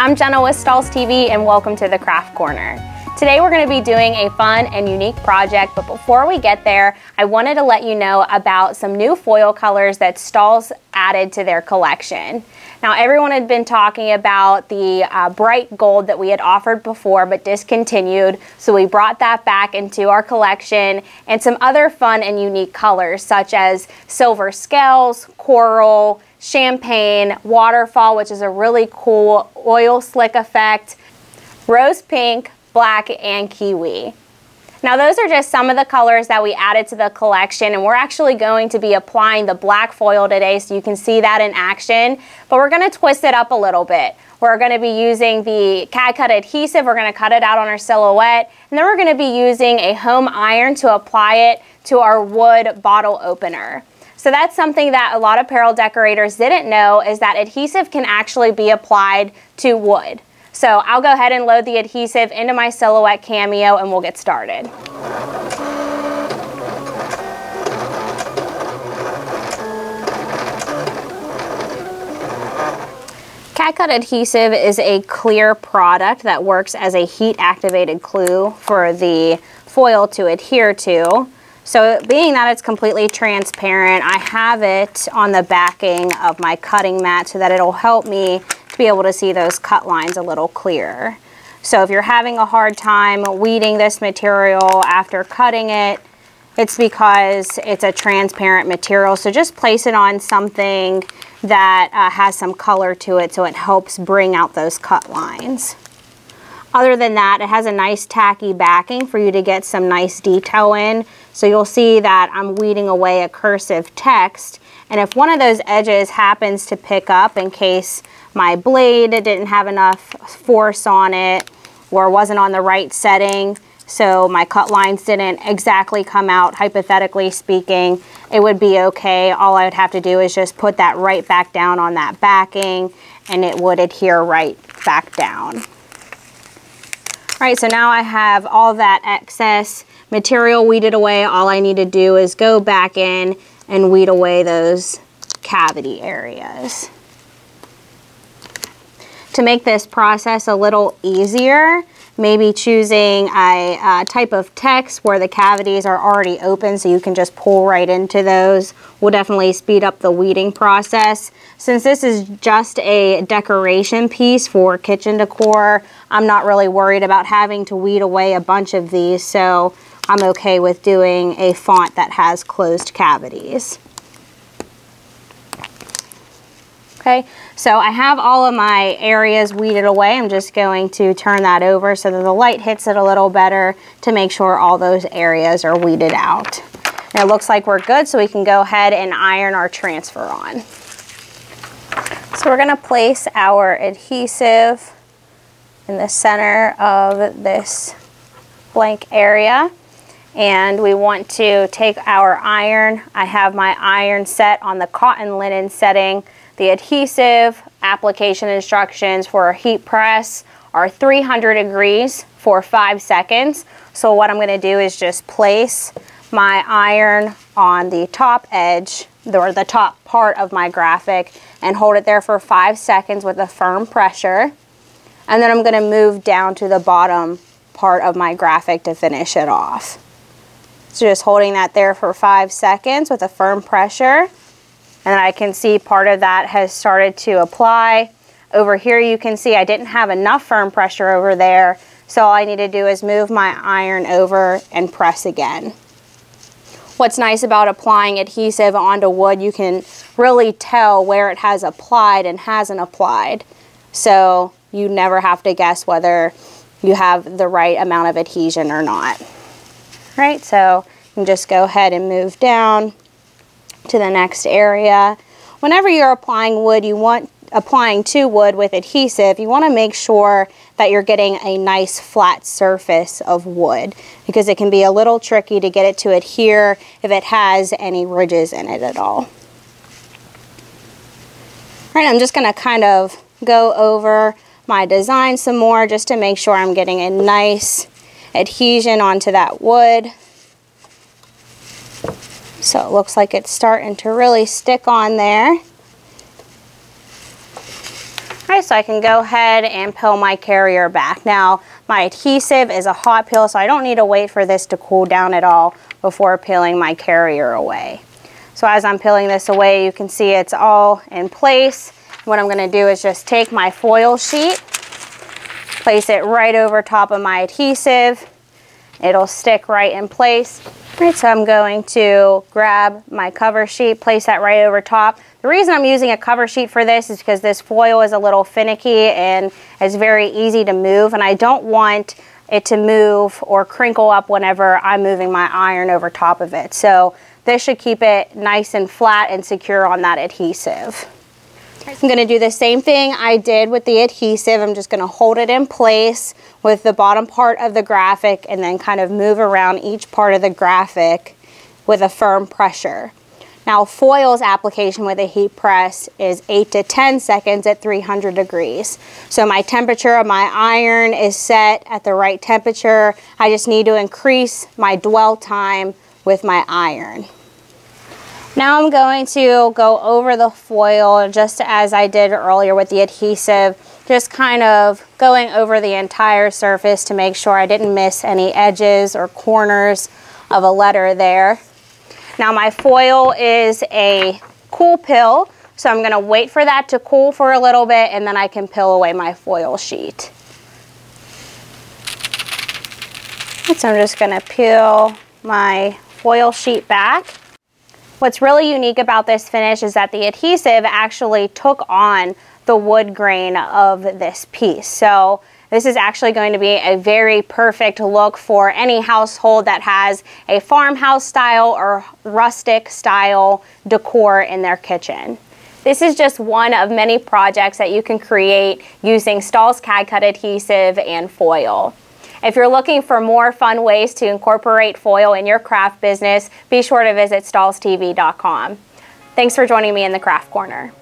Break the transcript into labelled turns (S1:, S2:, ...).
S1: I'm Jenna with Stahls' TV and welcome to the Craft Corner. Today we're going to be doing a fun and unique project, but before we get there, I wanted to let you know about some new foil colors that Stahls added to their collection. Now everyone had been talking about the uh, bright gold that we had offered before but discontinued, so we brought that back into our collection and some other fun and unique colors such as silver scales, coral, champagne, waterfall, which is a really cool oil slick effect, rose pink, black, and kiwi. Now those are just some of the colors that we added to the collection and we're actually going to be applying the black foil today so you can see that in action, but we're gonna twist it up a little bit. We're gonna be using the CAD cut adhesive, we're gonna cut it out on our silhouette, and then we're gonna be using a home iron to apply it to our wood bottle opener. So that's something that a lot of apparel decorators didn't know is that adhesive can actually be applied to wood. So I'll go ahead and load the adhesive into my Silhouette Cameo and we'll get started. CAD Cut adhesive is a clear product that works as a heat activated glue for the foil to adhere to. So being that it's completely transparent, I have it on the backing of my cutting mat so that it'll help me to be able to see those cut lines a little clearer. So if you're having a hard time weeding this material after cutting it, it's because it's a transparent material. So just place it on something that uh, has some color to it so it helps bring out those cut lines. Other than that, it has a nice tacky backing for you to get some nice detail in. So you'll see that I'm weeding away a cursive text. And if one of those edges happens to pick up in case my blade didn't have enough force on it or wasn't on the right setting so my cut lines didn't exactly come out hypothetically speaking it would be okay all I would have to do is just put that right back down on that backing and it would adhere right back down right so now I have all that excess material weeded away. All I need to do is go back in and weed away those cavity areas. To make this process a little easier, maybe choosing a, type of text where the cavities are already open so you can just pull right into those will definitely speed up the weeding process. Since this is just a decoration piece for kitchen decor, I'm not really worried about having to weed away a bunch of these, so I'm okay with doing a font that has closed cavities. Okay, so I have all of my areas weeded away. I'm just going to turn that over so that the light hits it a little better to make sure all those areas are weeded out. And it looks like we're good, so we can go ahead and iron our transfer on. So we're gonna place our adhesive in the center of this blank area and we want to take our iron. I have my iron set on the cotton linen setting the adhesive application instructions for a heat press are 300 degrees for five seconds. So what I'm going to do is just place my iron on the top edge or the top part of my graphic and hold it there for five seconds with a firm pressure. And then I'm going to move down to the bottom part of my graphic to finish it off. So just holding that there for five seconds with a firm pressure and I can see part of that has started to apply. Over here you can see I didn't have enough firm pressure over there, so all I need to do is move my iron over and press again. What's nice about applying adhesive onto wood, you can really tell where it has applied and hasn't applied. So you never have to guess whether you have the right amount of adhesion or not. Right, so you can just go ahead and move down to the next area. Whenever you're applying wood, you want applying to wood with adhesive, you want to make sure that you're getting a nice flat surface of wood because it can be a little tricky to get it to adhere if it has any ridges in it at all. All right, I'm just going to kind of go over my design some more just to make sure I'm getting a nice adhesion onto that wood. So it looks like it's starting to really stick on there. All right, so I can go ahead and peel my carrier back. Now, my adhesive is a hot peel, so I don't need to wait for this to cool down at all before peeling my carrier away. So as I'm peeling this away, you can see it's all in place. What I'm gonna do is just take my foil sheet, place it right over top of my adhesive. It'll stick right in place. So I'm going to grab my cover sheet, place that right over top. The reason I'm using a cover sheet for this is because this foil is a little finicky and it's very easy to move and I don't want it to move or crinkle up whenever I'm moving my iron over top of it. So this should keep it nice and flat and secure on that adhesive. I'm going to do the same thing I did with the adhesive. I'm just going to hold it in place with the bottom part of the graphic and then kind of move around each part of the graphic with a firm pressure. Now foil's application with a heat press is 8 to 10 seconds at 300 degrees. So my temperature of my iron is set at the right temperature. I just need to increase my dwell time with my iron. Now I'm going to go over the foil just as I did earlier with the adhesive, just kind of going over the entire surface to make sure I didn't miss any edges or corners of a letter there. Now my foil is a cool peel, so I'm gonna wait for that to cool for a little bit and then I can peel away my foil sheet. So I'm just gonna peel my foil sheet back. What's really unique about this finish is that the adhesive actually took on the wood grain of this piece. So this is actually going to be a very perfect look for any household that has a farmhouse style or rustic style decor in their kitchen. This is just one of many projects that you can create using Stahls' CAD-Cut adhesive and foil. If you're looking for more fun ways to incorporate foil in your craft business, be sure to visit stahlstv.com. Thanks for joining me in the Craft Corner.